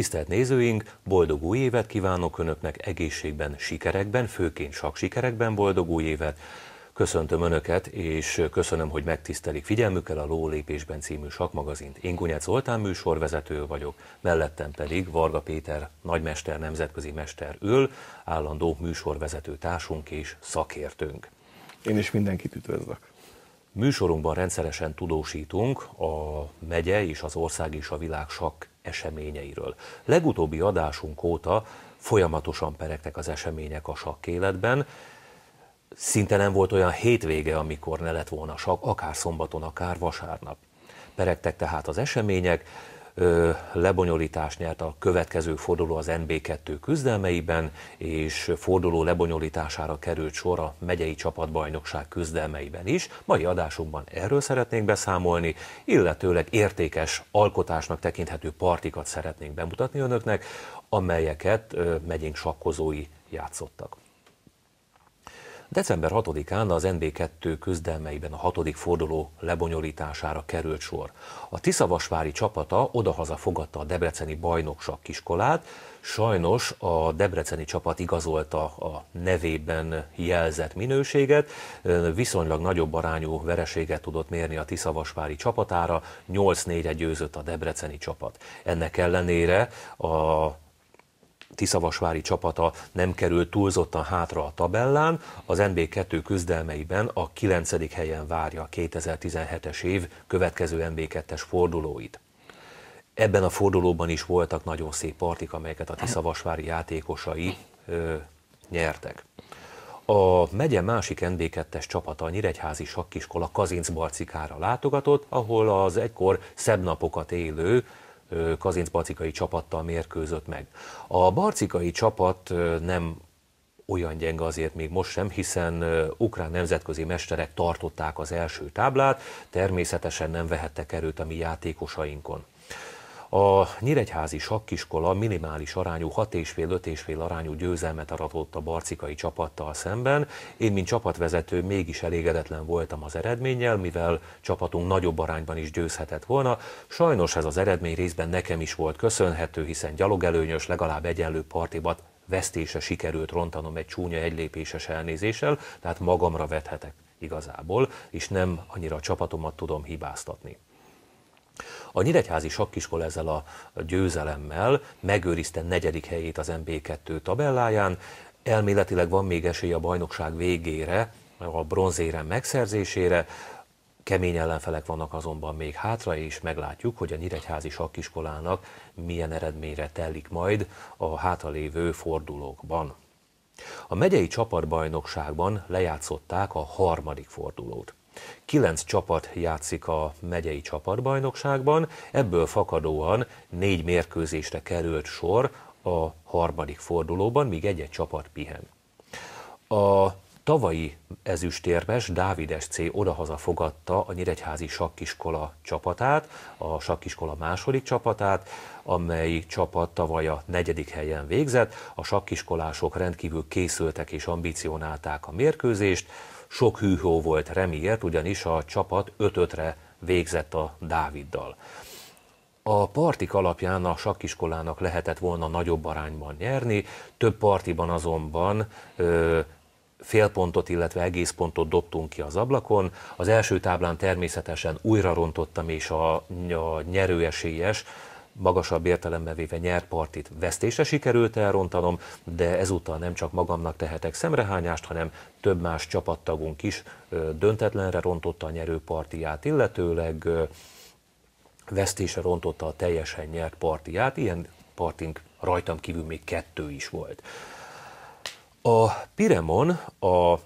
Tisztelt nézőink, boldog új évet kívánok Önöknek egészségben, sikerekben, főként sok sikerekben boldog új évet. Köszöntöm Önöket, és köszönöm, hogy megtisztelik figyelmükkel a Lólépésben című sakmagazint. Én Gunyát Zoltán műsorvezető vagyok, mellettem pedig Varga Péter nagymester, nemzetközi mester ül, állandó műsorvezető társunk és szakértőnk. Én is mindenkit üdvözlök. Műsorunkban rendszeresen tudósítunk a megye és az ország és a világ sakk eseményeiről. Legutóbbi adásunk óta folyamatosan peregtek az események a sakk életben, szinte nem volt olyan hétvége, amikor ne lett volna sakk, akár szombaton, akár vasárnap. Peregtek tehát az események, lebonyolítás nyert a következő forduló az NB2 küzdelmeiben, és forduló lebonyolítására került sor a megyei csapatbajnokság küzdelmeiben is. Mai adásunkban erről szeretnénk beszámolni, illetőleg értékes alkotásnak tekinthető partikat szeretnénk bemutatni önöknek, amelyeket megyénk sakkozói játszottak. December 6-án az NB2 küzdelmeiben a hatodik forduló lebonyolítására került sor. A Tiszavasvári csapata odahaza fogadta a debreceni bajnokság kiskolát, sajnos a debreceni csapat igazolta a nevében jelzett minőséget, viszonylag nagyobb arányú vereséget tudott mérni a Tiszavasvári csapatára, 8-4-re győzött a debreceni csapat. Ennek ellenére a Tiszavasvári csapata nem került túlzottan hátra a tabellán, az NB2 küzdelmeiben a 9. helyen várja a 2017-es év következő NB2-es fordulóit. Ebben a fordulóban is voltak nagyon szép partik, amelyeket a Tiszavasvári játékosai ö, nyertek. A megye másik NB2-es csapata, a Nyíregyházi Sakkiskola Kazinc Barcikára látogatott, ahol az egykor szebb napokat élő Kazinc barcikai csapattal mérkőzött meg. A barcikai csapat nem olyan gyenge azért még most sem, hiszen ukrán nemzetközi mesterek tartották az első táblát, természetesen nem vehettek erőt a mi játékosainkon. A Nyíregyházi sakkiskola minimális arányú 6,5-5,5 arányú győzelmet aratott a barcikai csapattal szemben. Én, mint csapatvezető, mégis elégedetlen voltam az eredménnyel, mivel csapatunk nagyobb arányban is győzhetett volna. Sajnos ez az eredmény részben nekem is volt köszönhető, hiszen gyalogelőnyös, legalább egyenlő partibat vesztése sikerült rontanom egy csúnya egylépéses elnézéssel, tehát magamra vethetek igazából, és nem annyira a csapatomat tudom hibáztatni. A Nyíregyházi sakkiskola ezzel a győzelemmel megőrizte negyedik helyét az MB2 tabelláján, elméletileg van még esély a bajnokság végére, a bronzérem megszerzésére, kemény ellenfelek vannak azonban még hátra, és meglátjuk, hogy a Nyíregyházi sakkiskolának milyen eredményre tellik majd a hátralévő fordulókban. A megyei csapatbajnokságban lejátszották a harmadik fordulót. Kilenc csapat játszik a megyei csapatbajnokságban, ebből fakadóan négy mérkőzésre került sor a harmadik fordulóban, míg egy-egy csapat pihen. A tavalyi ezüstérmes Dávid SC odahaza fogadta a Nyíregyházi sakkiskola csapatát, a sakkiskola második csapatát, amely csapat tavaly a negyedik helyen végzett. A sakkiskolások rendkívül készültek és ambicionálták a mérkőzést, sok hűhó volt remiért, ugyanis a csapat 5-5-re végzett a Dáviddal. A partik alapján a sakkiskolának lehetett volna nagyobb arányban nyerni, több partiban azonban ö, fél pontot, illetve egész pontot dobtunk ki az ablakon. Az első táblán természetesen újra rontottam, és a, a nyerőesélyes magasabb értelemben véve nyert partit vesztése sikerült elrontanom, de ezúttal nem csak magamnak tehetek szemrehányást, hanem több más csapattagunk is döntetlenre rontotta a nyerő partiját, illetőleg vesztése rontotta a teljesen nyert partiját, ilyen partink rajtam kívül még kettő is volt. A Piremon a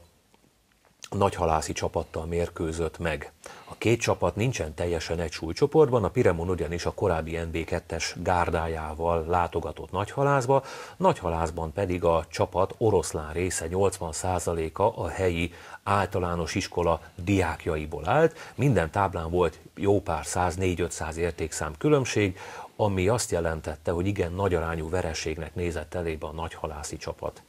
nagyhalászi csapattal mérkőzött meg. A két csapat nincsen teljesen egy súlycsoportban, a Piremon ugyanis a korábbi NB2-es gárdájával látogatott Nagyhalászba, Nagyhalászban pedig a csapat oroszlán része 80%-a a helyi általános iskola diákjaiból állt, minden táblán volt jó pár száz, négy-ötszáz értékszám különbség, ami azt jelentette, hogy igen nagy arányú vereségnek nézett elébe a nagyhalászi csapat.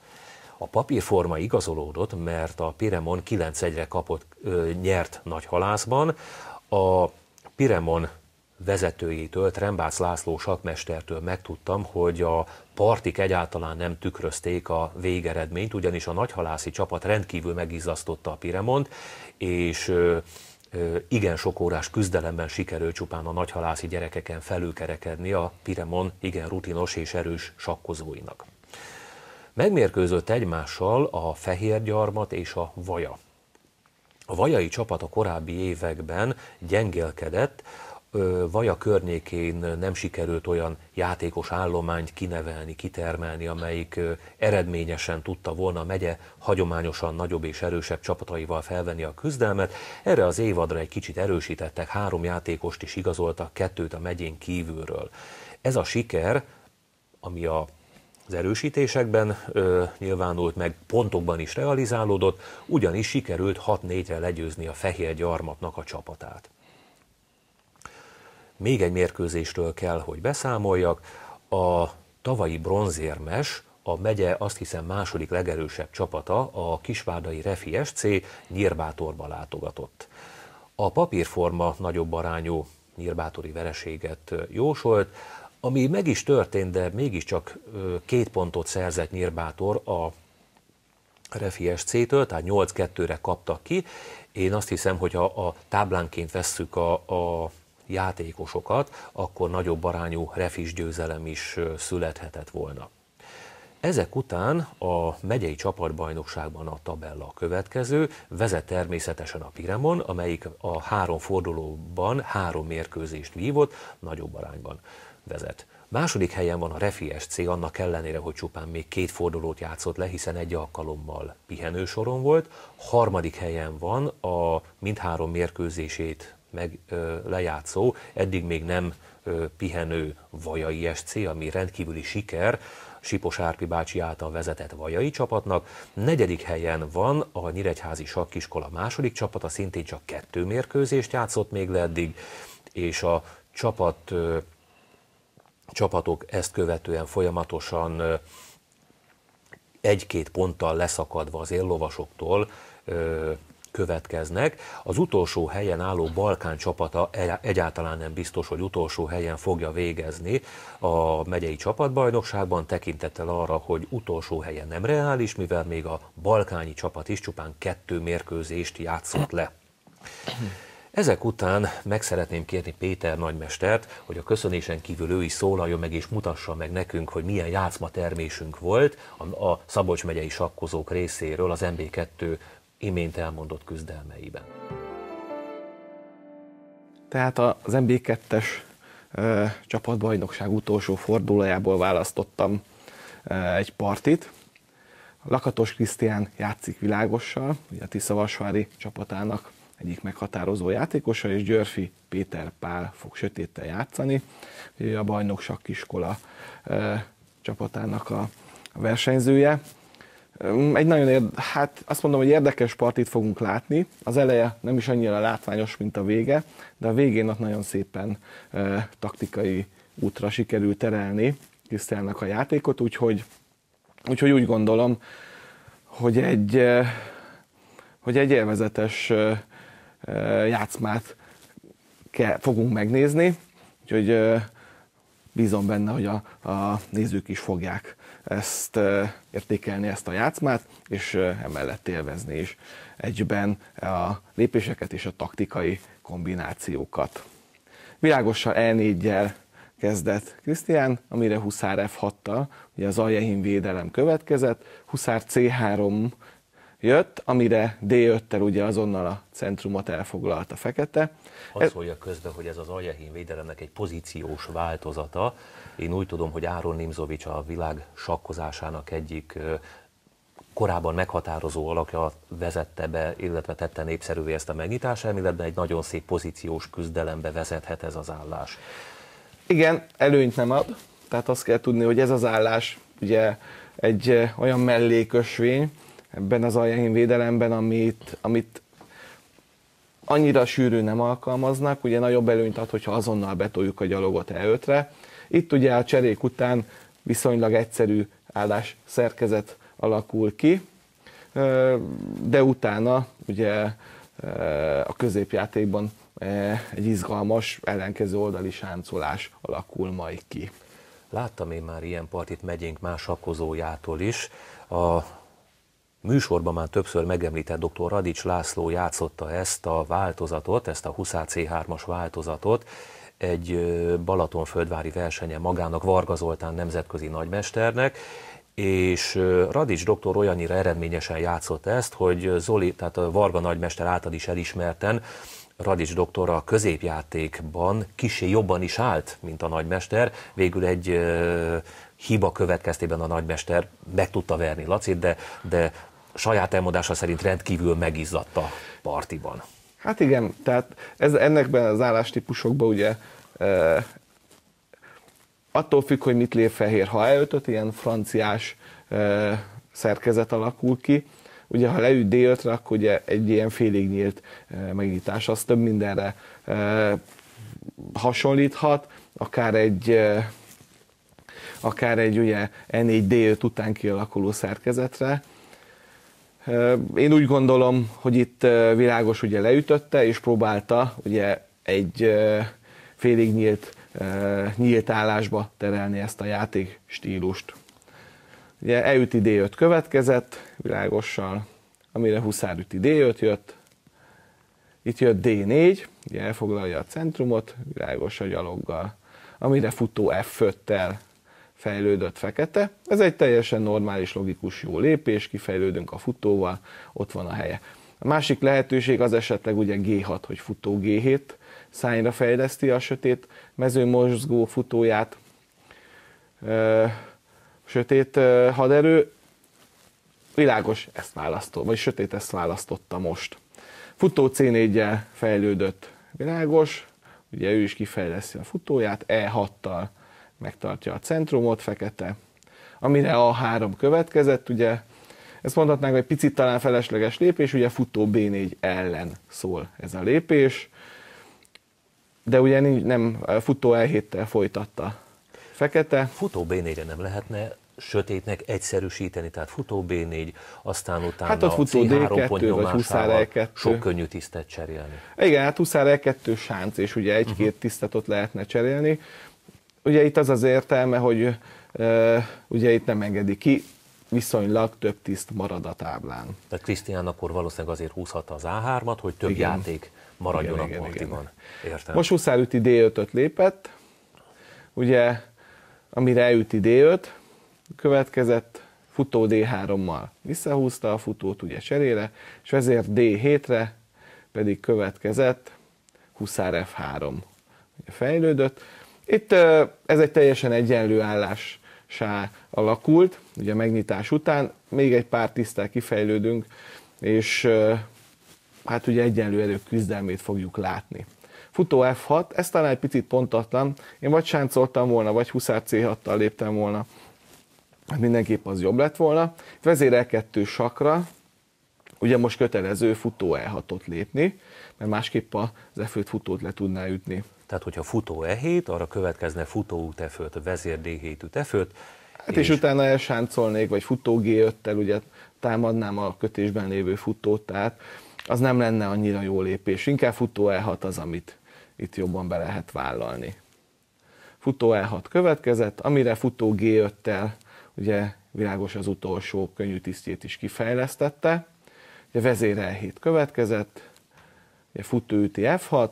A papírforma igazolódott, mert a Piremon 9-1-re kapott, ö, nyert nagy halászban. A Piremon vezetőjétől, Trembász László sakmestertől megtudtam, hogy a partik egyáltalán nem tükrözték a végeredményt, ugyanis a nagyhalászi csapat rendkívül megizzasztotta a Piremont, és igen sok órás küzdelemben sikerült csupán a nagyhalászi gyerekeken felülkerekedni a Piremon igen rutinos és erős sakkozóinak. Megmérkőzött egymással a Fehérgyarmat és a Vaja. A vajai csapat a korábbi években gyengélkedett, Vaja környékén nem sikerült olyan játékos állományt kinevelni, kitermelni, amelyik eredményesen tudta volna a megye hagyományosan nagyobb és erősebb csapataival felvenni a küzdelmet. Erre az évadra egy kicsit erősítettek, három játékost is igazoltak, kettőt a megyén kívülről. Ez a siker, ami a az erősítésekben ö, nyilvánult meg, pontokban is realizálódott, ugyanis sikerült 6-4-re legyőzni a Fehér Gyarmatnak a csapatát. Még egy mérkőzésről kell, hogy beszámoljak. A tavalyi bronzérmes, a megye azt hiszem második legerősebb csapata, a Kisvárdai Refi SC Nyírbátorba látogatott. A papírforma nagyobb arányú nyírbátori vereséget jósolt, ami meg is történt, de mégiscsak két pontot szerzett Nyírbátor a Refi SC-től, tehát 8-2-re kaptak ki. Én azt hiszem, hogy ha a táblánként vesszük a, a játékosokat, akkor nagyobb arányú refis győzelem is születhetett volna. Ezek után a megyei csapatbajnokságban a tabella a következő, vezet természetesen a Piremon, amelyik a három fordulóban három mérkőzést vívott, nagyobb arányban vezet. Második helyen van a Refi SC, annak ellenére, hogy csupán még két fordulót játszott le, hiszen egy alkalommal pihenősoron volt. Harmadik helyen van a mindhárom mérkőzését meg ö, lejátszó, eddig még nem ö, pihenő Vajai SC, ami rendkívüli siker, Sipos Árpi bácsi által vezetett Vajai csapatnak. Negyedik helyen van a Nyíregyházi Sakkiskola második csapata, szintén csak kettő mérkőzést játszott még le eddig, és a csapat, ö, csapatok ezt követően folyamatosan egy-két ponttal leszakadva az éllovasoktól következnek. Az utolsó helyen álló Balkán csapata e- egyáltalán nem biztos, hogy utolsó helyen fogja végezni a megyei csapatbajnokságban, tekintettel arra, hogy utolsó helyen nem reális, mivel még a balkányi csapat is csupán kettő mérkőzést játszott le. Ezek után meg szeretném kérni Péter nagymestert, hogy a köszönésen kívül ő is szólaljon meg és mutassa meg nekünk, hogy milyen játszmatermésünk volt a, Szabolcs megyei sakkozók részéről az MB2 imént elmondott küzdelmeiben. Tehát az MB2-es csapatbajnokság utolsó fordulójából választottam e, egy partit. Lakatos Krisztián játszik világossal, ugye a Tiszavasvári csapatának egyik meghatározó játékosa, és Györfi Péter Pál fog sötéttel játszani. A bajnokság iskola e, csapatának a versenyzője. Egy nagyon, érde, hát azt mondom, hogy érdekes partit fogunk látni. Az eleje nem is annyira látványos, mint a vége, de a végén ott nagyon szépen e, taktikai útra sikerült terelni Krisztiánnak a játékot, úgyhogy, úgyhogy úgy gondolom, hogy egy, e, hogy egy élvezetes e, játszmát kell, fogunk megnézni, úgyhogy bízom benne, hogy a, a nézők is fogják ezt értékelni, ezt a játszmát, és emellett élvezni is egyben a lépéseket és a taktikai kombinációkat. Világosan E4-jel kezdett Krisztián, amire Huszár F6-tal, ugye az Aljehim védelem következett, Huszár C3 jött, amire D5-tel ugye azonnal a centrumot elfoglalta fekete. Azt szólja közben, hogy ez az Aljehim védelemnek egy pozíciós változata. Én úgy tudom, hogy Áron Nimzovic a világ sakkozásának egyik korábban meghatározó alakja vezette be, illetve tette népszerűvé ezt a megnyitás elméletben, egy nagyon szép pozíciós küzdelembe vezethet ez az állás. Igen, előnyt nem ad, tehát azt kell tudni, hogy ez az állás ugye egy olyan mellékösvény, ebben az aljahín védelemben, amit, amit annyira sűrű nem alkalmaznak, ugye nagyobb előnyt ad, hogyha azonnal betoljuk a gyalogot E5-re. Itt ugye a cserék után viszonylag egyszerű állás szerkezet alakul ki, de utána ugye a középjátékban egy izgalmas ellenkező oldali sáncolás alakul majd ki. Láttam én már ilyen partit megyénk más sakkozójától is. A műsorban már többször megemlített dr. Radics László játszotta ezt a változatot, ezt a Huszár C3-as változatot, egy Balatonföldvári versenye magának Varga Zoltán nemzetközi nagymesternek, és Radics doktor olyannyira eredményesen játszott ezt, hogy Zoli, tehát a Varga nagymester által is elismerten, Radics doktor a középjátékban kisé jobban is állt, mint a nagymester. Végül egy hiba következtében a nagymester meg tudta verni Lacit, de, de saját elmondása szerint rendkívül megizzadt a partiban. Hát igen, tehát ez, ennekben az állástípusokban ugye e, attól függ, hogy mit lép fehér. Ha elöltött, ilyen franciás e, szerkezet alakul ki, ugye ha leüt D5-re, akkor ugye egy ilyen félig nyílt e, megnyitás, az több mindenre e, hasonlíthat, akár egy e, akár egy ugye N4 D5 után kialakuló szerkezetre, én úgy gondolom, hogy itt világos ugye leütötte, és próbálta ugye egy félig nyílt, nyílt állásba terelni ezt a játék stílust. Ugye elüti D5 következett világossal, amire Huszár üti D5 jött, itt jött D4, ugye elfoglalja a centrumot, világos a gyaloggal, amire futó F5-tel fejlődött fekete. Ez egy teljesen normális, logikus, jó lépés, kifejlődünk a futóval, ott van a helye. A másik lehetőség az esetleg ugye G6, hogy futó G7 szányra fejleszti a sötét mezőmozgó futóját. Sötét haderő, világos, ezt választó, vagy sötét ezt választotta most. Futó C4-jel fejlődött világos, ugye ő is kifejleszti a futóját, E6-tal megtartja a centrumot, fekete, amire a három következett, ugye, ezt mondhatnánk, hogy picit talán felesleges lépés, ugye futó B4 ellen szól ez a lépés, de ugye nem futó E7-tel folytatta fekete. Futó B4-re nem lehetne sötétnek egyszerűsíteni, tehát futó B4, aztán utána hát ott futó D2, vagy huszár E2. Sok könnyű tisztet cserélni. Igen, hát huszár E2 sánc, és ugye egy-két uh-huh. tisztet ott lehetne cserélni ugye itt az az értelme, hogy ugye itt nem engedi ki, viszonylag több tiszt marad a táblán. Tehát Krisztián akkor valószínűleg azért húzhatta az A3-at, hogy több igen. játék maradjon igen, a partiban. Értem. Most Huszár üti D5-öt lépett, ugye, amire elüti D5, következett futó D3-mal visszahúzta a futót ugye cserére, és ezért D7-re pedig következett Huszár F3 fejlődött. Itt ez egy teljesen egyenlő állásá alakult, ugye a megnyitás után, még egy pár tisztel kifejlődünk, és hát ugye egyenlő erők küzdelmét fogjuk látni. Futó F6, ez talán egy picit pontatlan, én vagy sáncoltam volna, vagy huszár C6-tal léptem volna, hát mindenképp az jobb lett volna. Vezér E2 sakra, ugye most kötelező futó E6-ot lépni, mert másképp az f futót le tudná ütni. Tehát, hogyha futó E7, arra következne futó út F5, vezér D7 út F5. Hát és, és utána elsáncolnék, vagy futó G5-tel ugye támadnám a kötésben lévő futót, tehát az nem lenne annyira jó lépés. Inkább futó E6 az, amit itt jobban be lehet vállalni. Futó E6 következett, amire futó G5-tel ugye világos az utolsó könnyű tisztjét is kifejlesztette. Ugye vezér E7 következett, ugye futó üti F6,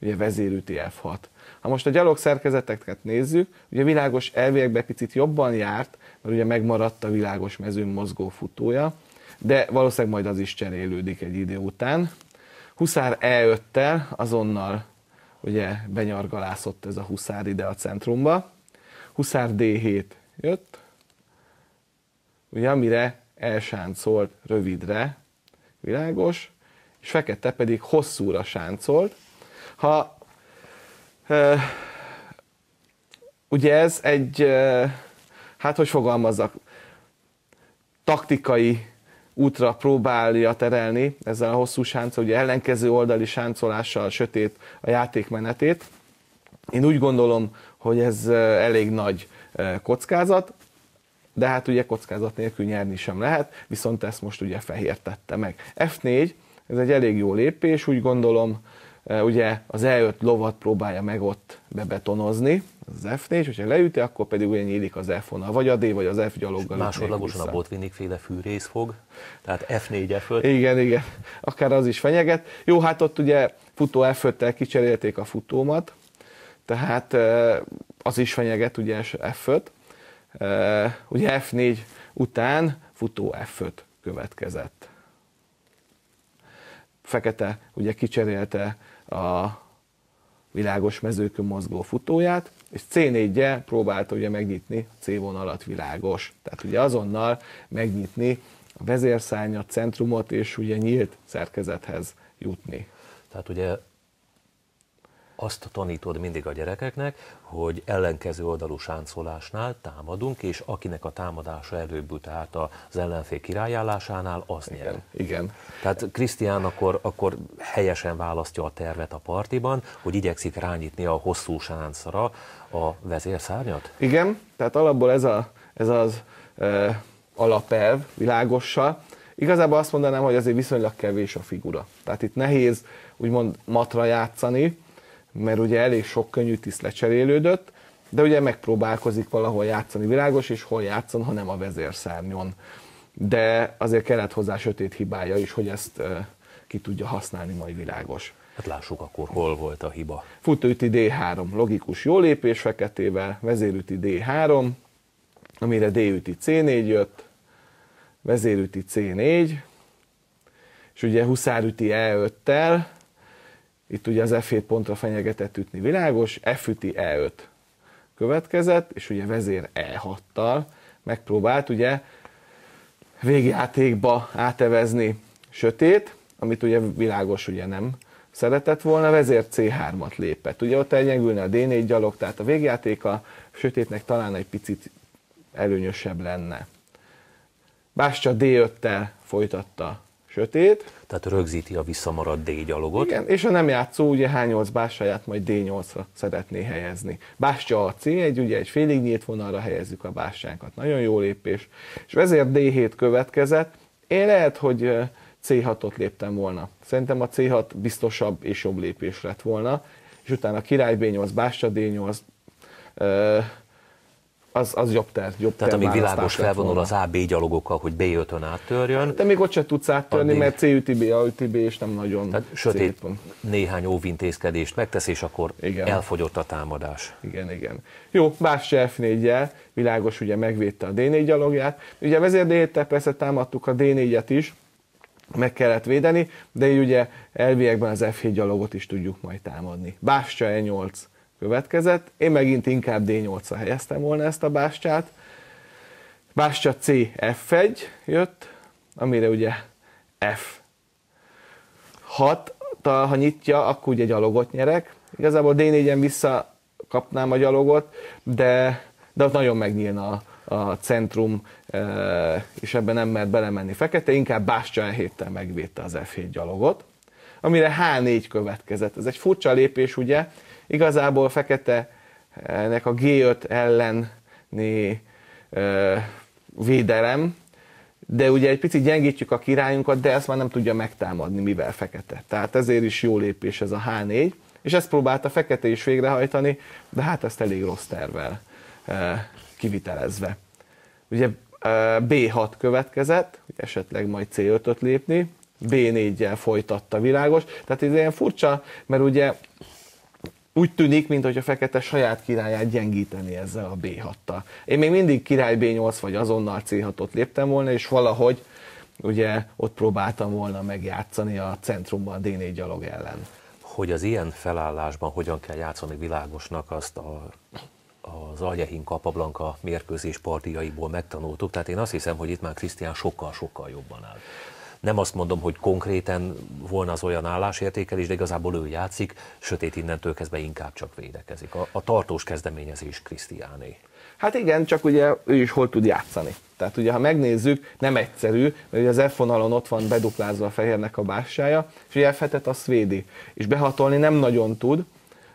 ugye vezérüti F6. Ha most a gyalog szerkezeteket nézzük, ugye világos elviekben picit jobban járt, mert ugye megmaradt a világos mezőn mozgó futója, de valószínűleg majd az is cserélődik egy idő után. Huszár E5-tel azonnal ugye benyargalászott ez a huszár ide a centrumba. Huszár D7 jött, ugye amire elsáncolt rövidre, világos, és fekete pedig hosszúra sáncolt, ha e, ugye ez egy, e, hát hogy fogalmazzak, taktikai útra próbálja terelni ezzel a hosszú sánc, ugye ellenkező oldali sáncolással sötét a játékmenetét. Én úgy gondolom, hogy ez elég nagy kockázat, de hát ugye kockázat nélkül nyerni sem lehet, viszont ezt most ugye fehér tette meg. F4, ez egy elég jó lépés, úgy gondolom, ugye az E5 lovat próbálja meg ott bebetonozni, az F4, hogyha leüti, akkor pedig ugye nyílik az F vonal, vagy a D, vagy az F gyaloggal. Másodlagosan a Botvinnik féle fűrész fog, tehát F4, F5. Igen, igen, akár az is fenyeget. Jó, hát ott ugye futó F5-tel kicserélték a futómat, tehát az is fenyeget, ugye F5. Ugye F4 után futó F5 következett. Fekete ugye kicserélte a világos mezőkön mozgó futóját, és C4-je próbálta ugye megnyitni a C vonalat világos. Tehát ugye azonnal megnyitni a vezérszárnyat, centrumot, és ugye nyílt szerkezethez jutni. Tehát ugye azt tanítod mindig a gyerekeknek, hogy ellenkező oldalú sáncolásnál támadunk, és akinek a támadása előbb tehát az ellenfél királyállásánál, az igen, nyer. Igen. Tehát Krisztián akkor, akkor helyesen választja a tervet a partiban, hogy igyekszik rányitni a hosszú sáncra a vezérszárnyat? Igen, tehát alapból ez, a, ez az e, alapelv világossal. Igazából azt mondanám, hogy azért viszonylag kevés a figura. Tehát itt nehéz úgymond matra játszani, mert ugye elég sok könnyű tiszt lecserélődött, de ugye megpróbálkozik valahol játszani világos, és hol játszon, ha nem a vezérszárnyon. De azért kellett hozzá sötét hibája is, hogy ezt ki tudja használni majd világos. Hát lássuk akkor, hol volt a hiba. Futóüti D3, logikus jó lépés feketével, vezérüti D3, amire D üti C4 jött, vezérüti C4, és ugye huszárüti E5-tel, itt ugye az F7 pontra fenyegetett ütni világos, F üti E5 következett, és ugye vezér E6-tal megpróbált ugye végjátékba átevezni sötét, amit ugye világos ugye nem szeretett volna, vezér C3-at lépett. Ugye ott elnyegülne a D4 gyalog, tehát a végjáték a sötétnek talán egy picit előnyösebb lenne. Bástya D5-tel folytatta sötét. Tehát rögzíti a visszamaradt D gyalogot. Igen, és a nem játszó ugye H8 bástyáját majd D8-ra szeretné helyezni. Bástya a C1, ugye egy félig nyílt vonalra helyezzük a bástyánkat. Nagyon jó lépés. És vezér D7 következett. Én lehet, hogy C6-ot léptem volna. Szerintem a C6 biztosabb és jobb lépés lett volna. És utána király B8, bástya D8, az, az jobb terv. Jobb Tehát amíg világos felvonul az AB gyalogokkal, hogy B5-ön áttörjön. De még ott se tudsz áttörni, addig... mert C üti B, A üti B, és nem nagyon Tehát sötét szép. néhány óvintézkedést megtesz, és akkor igen. elfogyott a támadás. Igen, igen. Jó, Bástya F4-jel, világos ugye megvédte a D4 gyalogját. Ugye a vezér d persze támadtuk a D4-et is, meg kellett védeni, de így ugye elviekben az F7 gyalogot is tudjuk majd támadni. Bástya E8 következett. Én megint inkább D8-ra helyeztem volna ezt a bástyát. Bástya C F1 jött, amire ugye F 6 ha nyitja, akkor ugye gyalogot nyerek. Igazából D4-en visszakapnám a gyalogot, de, de ott nagyon megnyílna a, a centrum, e, és ebben nem mert belemenni fekete, inkább Bástya E7-tel megvédte az F7 gyalogot, amire H4 következett. Ez egy furcsa lépés, ugye, Igazából fekete ennek a G5 elleni védelem, de ugye egy picit gyengítjük a királyunkat, de ezt már nem tudja megtámadni, mivel fekete. Tehát ezért is jó lépés ez a H4, és ezt próbálta fekete is végrehajtani, de hát ezt elég rossz tervel kivitelezve. Ugye B6 következett, hogy esetleg majd C5-öt lépni, B4-jel folytatta világos, tehát ez ilyen furcsa, mert ugye úgy tűnik, mintha Fekete saját királyát gyengíteni ezzel a B6-tal. Én még mindig király B8 vagy azonnal C6-ot léptem volna, és valahogy ugye ott próbáltam volna megjátszani a centrumban a D4 gyalog ellen. Hogy az ilyen felállásban hogyan kell játszani világosnak, azt a, az Aljehin Kapablanka mérkőzés partijaiból megtanultuk, tehát én azt hiszem, hogy itt már Krisztián sokkal-sokkal jobban áll nem azt mondom, hogy konkrétan volna az olyan állásértékelés, de igazából ő játszik, sötét innentől kezdve inkább csak védekezik. A, a tartós kezdeményezés Krisztiáné. Hát igen, csak ugye ő is hol tud játszani. Tehát ugye, ha megnézzük, nem egyszerű, mert ugye az F ott van beduplázva a fehérnek a bássája, és ugye F7-et azt. És behatolni nem nagyon tud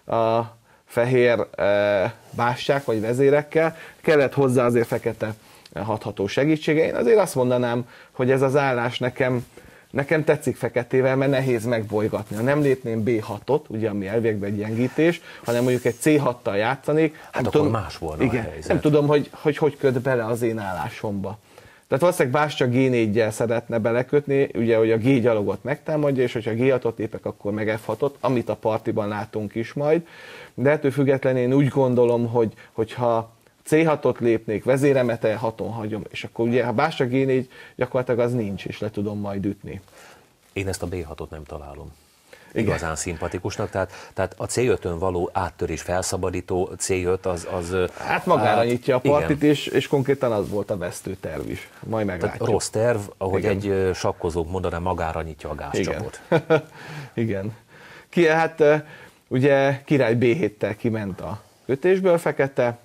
a fehér e, bástyák vagy vezérekkel, kellett hozzá azért fekete hatható segítsége. Én azért azt mondanám, hogy ez az állás nekem Nekem tetszik feketével, mert nehéz megbolygatni. Ha nem lépném B6-ot, ugye ami elvégben egy gyengítés, hanem mondjuk egy C6-tal játszanék. Hát akkor tudom, más volna igen, a helyzet. Nem tudom, hogy, hogy hogy köt bele az én állásomba. Tehát valószínűleg Bástya G4-jel szeretne belekötni, ugye, hogy a G gyalogot megtámadja, és hogyha G6-ot lépek, akkor meg F6-ot, amit a partiban látunk is majd. De ettől függetlenül én úgy gondolom, hogy, hogyha C6-ot lépnék, vezéremet E6-on hagyom, és akkor ugye, ha Bástya G4, gyakorlatilag az nincs, és le tudom majd ütni. Én ezt a B6-ot nem találom. Igen. igazán szimpatikusnak, tehát, tehát a C5-ön való áttörés felszabadító C5 az... az hát magára át, nyitja a partit, és, és konkrétan az volt a vesztő terv is. Majd meglátjuk. Tehát rossz terv, ahogy igen. egy sakkozók mondaná, magára nyitja a gázcsapot. Igen. igen. Ki, hát ugye király B7-tel kiment a kötésből fekete,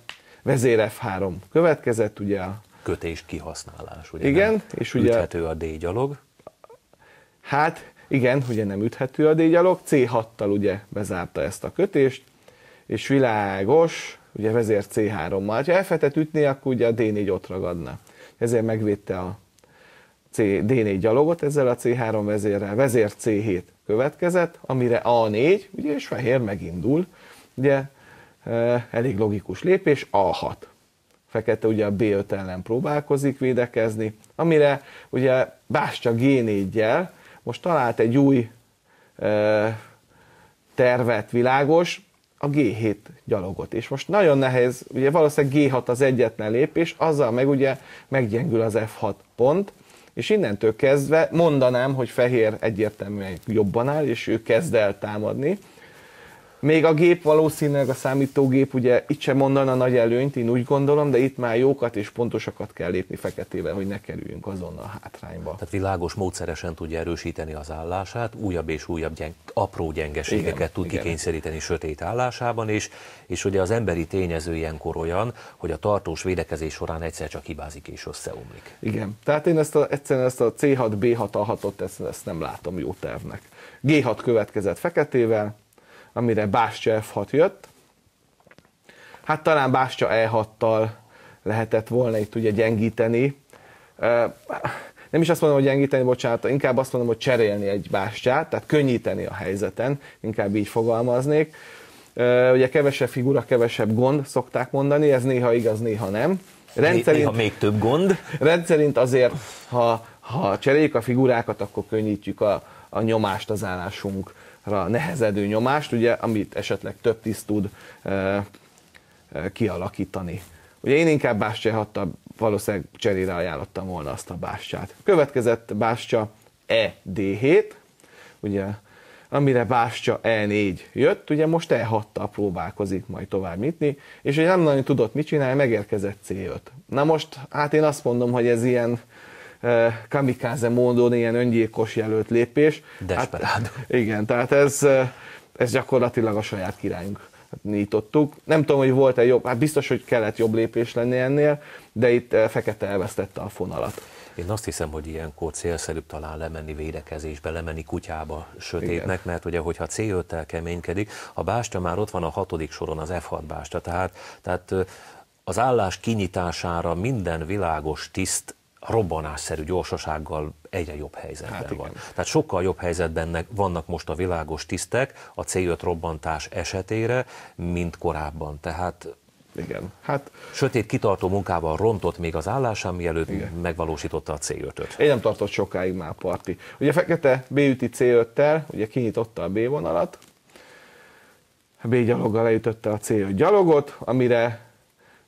vezér F3 következett, ugye a kötés kihasználás, ugye Igen, és ugye üthető a D gyalog. Hát igen, ugye nem üthető a D-gyalog, C6-tal ugye bezárta ezt a kötést, és világos, ugye vezér C3-mal. Ha F-et ütné, akkor ugye a D4 ott ragadna. Ezért megvédte a C, D4 gyalogot ezzel a C3 vezérrel. Vezér C7 következett, amire A4, ugye, és fehér megindul. Ugye elég logikus lépés, A6. Fekete ugye a B5 ellen próbálkozik védekezni, amire ugye Bástya G4-jel, most talált egy új tervet világos, a G7 gyalogot. És most nagyon nehéz, ugye valószínűleg G6 az egyetlen lépés, azzal meg ugye meggyengül az F6 pont, és innentől kezdve mondanám, hogy fehér egyértelműen jobban áll, és ő kezd el támadni. Még a gép valószínűleg a számítógép ugye itt sem mondana nagy előnyt, én úgy gondolom, de itt már jókat és pontosakat kell lépni feketével, hogy ne kerüljünk azon a hátrányba. Tehát világos módszeresen tudja erősíteni az állását, újabb és újabb gyeng, apró gyengeségeket igen, tud igen. kikényszeríteni sötét állásában, és, és ugye az emberi tényező ilyenkor olyan, hogy a tartós védekezés során egyszer csak hibázik és összeomlik. Igen, tehát én ezt a, egyszerűen ezt a C6, B6, A6-ot ezt, ezt nem látom jó tervnek. G6 következett feketével, amire Bástya F6 jött. Hát talán Bástya E6-tal lehetett volna itt ugye gyengíteni. Nem is azt mondom, hogy gyengíteni, bocsánat, inkább azt mondom, hogy cserélni egy bástyát, tehát könnyíteni a helyzeten, inkább így fogalmaznék. Ugye kevesebb figura, kevesebb gond, szokták mondani, ez néha igaz, néha nem. Rendszerint, néha még több gond. Rendszerint azért, ha, ha cseréljük a figurákat, akkor könnyítjük a, a nyomást az állásunk nehezedő nyomást, ugye, amit esetleg több tiszt tud e, e, kialakítani. Ugye én inkább Bástya valószínűleg cserére ajánlottam volna azt a bástyát. Következett Bástya ED7, ugye, amire Bástya E4 jött, ugye most E6-tal próbálkozik majd tovább nyitni, és ugye nem nagyon tudott mit csinálni, megérkezett C5. Na most, hát én azt mondom, hogy ez ilyen kamikáze módon ilyen öngyilkos jelölt lépés. Desperado. Hát, igen, tehát ez, ez gyakorlatilag a saját királyunk nyitottuk. Nem tudom, hogy volt-e jobb, hát biztos, hogy kellett jobb lépés lenni ennél, de itt Fekete elvesztette a fonalat. Én azt hiszem, hogy ilyenkor célszerűbb talán lemenni védekezésbe, lemenni kutyába sötétnek, Igen. mert ugye, hogyha C5-tel keménykedik, a bástya már ott van a hatodik soron, az F6 bástya, tehát, tehát az állás kinyitására minden világos tiszt robbanásszerű gyorsasággal egyre jobb helyzetben hát van. Tehát sokkal jobb helyzetben vannak most a világos tisztek a C5 robbantás esetére, mint korábban. Tehát igen. Hát, Sötét kitartó munkával rontott még az állásán, mielőtt igen. megvalósította a C5-öt. Én nem tartott sokáig már parti. Ugye Fekete B üti C5-tel, ugye kinyitotta a B vonalat, B gyaloggal leütötte a C5 gyalogot, amire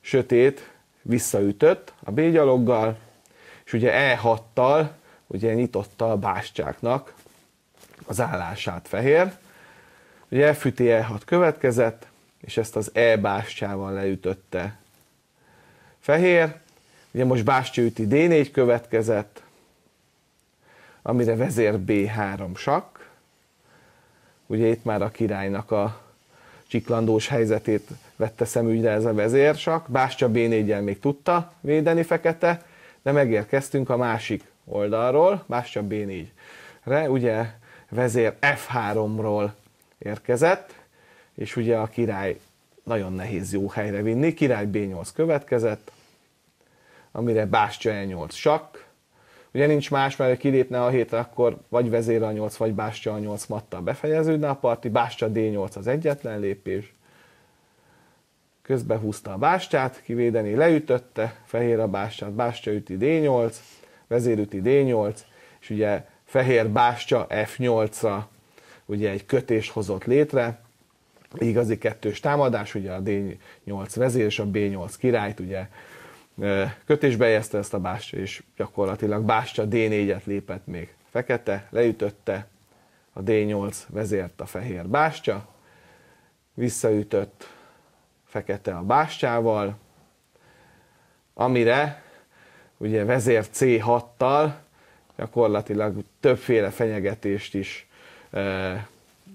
Sötét visszaütött a B gyaloggal, és ugye E6-tal ugye nyitotta a bástyáknak az állását fehér. Ugye F üti E6 következett, és ezt az E bástyával leütötte fehér. Ugye most bástya üti D4 következett, amire vezér B3 sakk. Ugye itt már a királynak a csiklandós helyzetét vette szemügyre ez a vezérsak. Bástya B4-jel még tudta védeni fekete, de megérkeztünk a másik oldalról, csak B4-re, ugye vezér F3-ról érkezett, és ugye a király nagyon nehéz jó helyre vinni, király B8 következett, amire bástya E8 sakk, Ugye nincs más, mert kilépne a hétre, akkor vagy vezér a 8, vagy bástya a 8 mattal befejeződne a parti, bástya D8 az egyetlen lépés, közbe húzta a bástyát, kivédeni, leütötte, fehér a bástyát, üti D8, vezér üti D8, és ugye fehér bástya F8-ra ugye egy kötést hozott létre, igazi kettős támadás, ugye a D8 vezér és a B8 királyt ugye kötésbe helyezte ezt a bástya, és gyakorlatilag bástya D4-et lépett még fekete, leütötte a D8 vezért a fehér bástya, visszaütött fekete a bástyával, amire ugye vezér C6-tal gyakorlatilag többféle fenyegetést is e,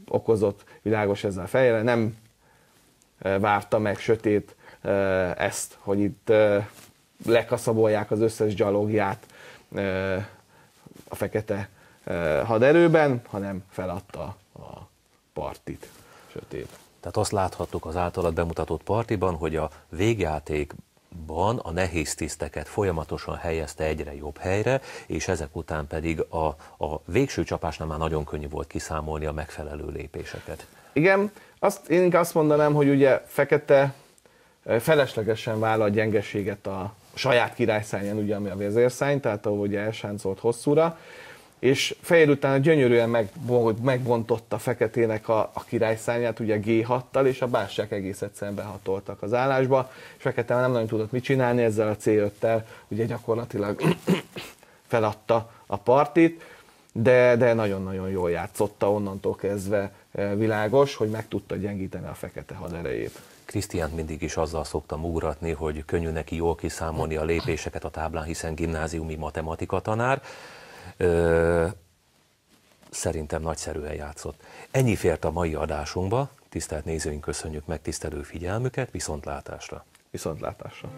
okozott világos ezzel a fejre, nem e, várta meg sötét e, ezt, hogy itt e, lekaszabolják az összes gyalogját e, a fekete e, haderőben, hanem feladta a partit sötét. Tehát azt láthattuk az általad bemutatott partiban, hogy a végjátékban a nehéz tiszteket folyamatosan helyezte egyre jobb helyre, és ezek után pedig a, a végső csapásnál már nagyon könnyű volt kiszámolni a megfelelő lépéseket. Igen, azt, én inkább azt mondanám, hogy ugye Fekete feleslegesen vállal gyengeséget a saját királyszányán, ugye, ami a vezérszány, tehát ahol ugye elsáncolt hosszúra, és fehér utána gyönyörűen megbontotta feketének a, a királyszányát, ugye G6-tal, és a bástyák egész egyszerűen behatoltak az állásba, és fekete nem nagyon tudott mit csinálni ezzel a C5-tel, ugye gyakorlatilag feladta a partit, de, de nagyon-nagyon jól játszotta onnantól kezdve eh, világos, hogy meg tudta gyengíteni a fekete haderejét. Krisztiánt mindig is azzal szoktam ugratni, hogy könnyű neki jól kiszámolni a lépéseket a táblán, hiszen gimnáziumi matematika tanár. Ö, szerintem nagyszerűen játszott. Ennyi fért a mai adásunkba. Tisztelt nézőink, köszönjük megtisztelő figyelmüket, viszontlátásra! Viszontlátásra!